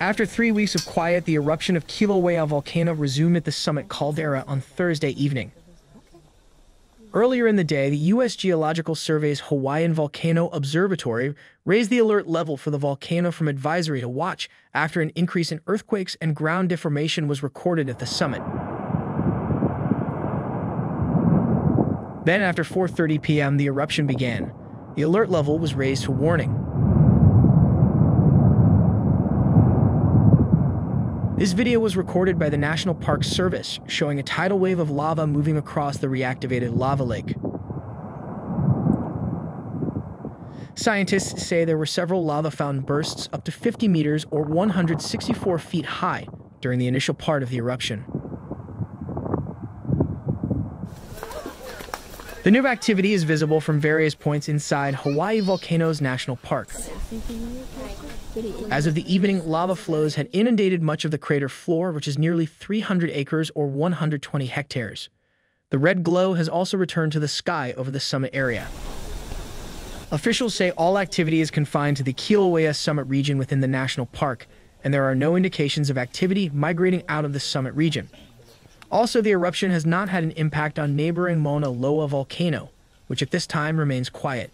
After three weeks of quiet, the eruption of Kilauea volcano resumed at the summit caldera on Thursday evening. Earlier in the day, the U.S. Geological Survey's Hawaiian Volcano Observatory raised the alert level for the volcano from advisory to watch after an increase in earthquakes and ground deformation was recorded at the summit. Then, after 4:30 p.m., the eruption began. The alert level was raised to warning. This video was recorded by the National Park Service, showing a tidal wave of lava moving across the reactivated lava lake. Scientists say there were several lava fountain bursts up to 50 meters or 164 feet high during the initial part of the eruption. The new activity is visible from various points inside Hawaii Volcanoes National Park. As of the evening, lava flows had inundated much of the crater floor, which is nearly 300 acres or 120 hectares. The red glow has also returned to the sky over the summit area. Officials say all activity is confined to the Kilauea summit region within the national park, and there are no indications of activity migrating out of the summit region. Also, the eruption has not had an impact on neighboring Mauna Loa volcano, which at this time remains quiet.